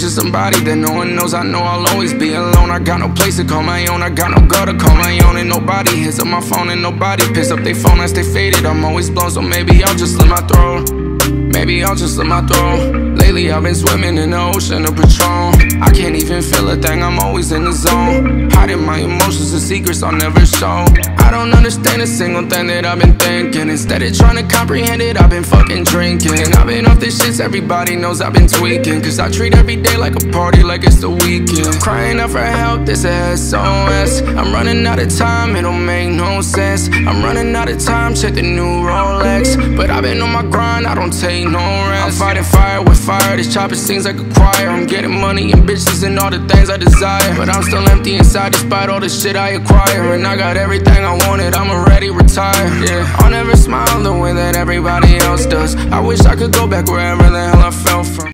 just somebody that no one knows. I know I'll always be alone. I got no place to call my own. I got no girl to call my own. And nobody hits up my phone, and nobody picks up their phone. I stay faded. I'm always blown, so maybe I'll just let my throat. Maybe I'll just let my throat. Lately I've been swimming in the ocean of Patron. A thing, I'm always in the zone. Hiding my emotions and secrets I'll never show. I don't understand a single thing that I've been thinking. Instead of trying to comprehend it, I've been fucking drinking. I've been off this shit, everybody knows I've been tweaking. Cause I treat every day like a party, like it's the weekend. Crying out for help, this a SOS. I'm running out of time, it don't make no sense. I'm running out of time, check the new Rolex. But I've been on my grind, I don't take no rest. I'm fighting fire with fire, this chopper sings like a choir. I'm getting money and bitches and all the things I desire. But I'm still empty inside despite all the shit I acquire. And I got everything I wanted, I'm already retired. Yeah, I'll never smile the way that everybody else does. I wish I could go back wherever the hell I fell from.